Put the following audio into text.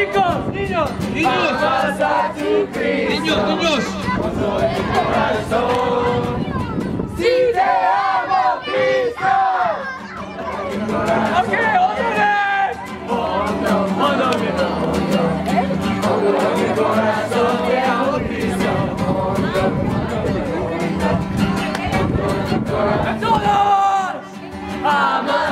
Chicos, niños, niños, vamos a tu Cristo. Niños, niños. Con Ok, otra vez. Oh no, oh no, oh no. Mi corazón te amo, Cristo. Oh no, oh no, oh no. ¡A todos! ¡Amar!